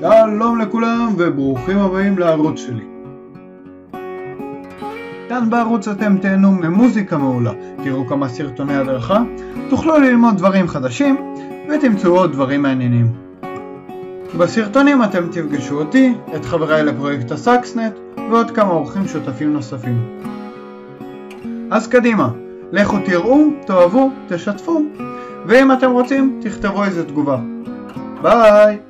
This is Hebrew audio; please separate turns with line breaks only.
שלום לכולם וברוכים הבאים לערוץ שלי. כאן בערוץ אתם תהנו ממוזיקה מעולה, תראו כמה סרטוני הדרכה, תוכלו ללמוד דברים חדשים ותמצאו עוד דברים מעניינים. בסרטונים אתם תפגשו אותי, את חבריי לפרויקט הסאקסנט ועוד כמה אורחים שותפים נוספים. אז קדימה, לכו תראו, תאהבו, תשתפו, ואם אתם רוצים תכתבו איזה תגובה. ביי!